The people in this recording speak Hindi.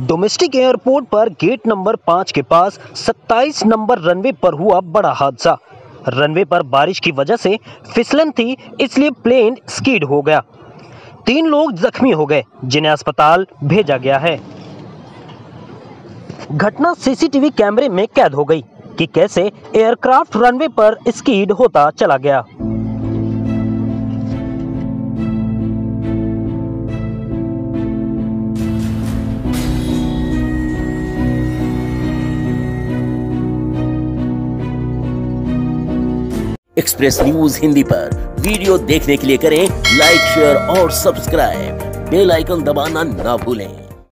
डोमेस्टिक एयरपोर्ट पर गेट नंबर पाँच के पास 27 नंबर रनवे पर हुआ बड़ा हादसा। रनवे पर बारिश की वजह से फिसलन थी, इसलिए प्लेन स्कीड हो गया। तीन लोग जख्मी हो गए, जिन्हें अस्पताल भेजा गया है। घटना सीसीटीवी कैमरे में कैद हो गई कि कैसे एयरक्राफ्ट रनवे पर स्कीड होता चला गया। एक्सप्रेस न्यूज़ हिंदी पर। वीडियो देखने के लिए करें लाइक शेयर और सब्सक्राइब बेल आइकन दबाना ना भूलें।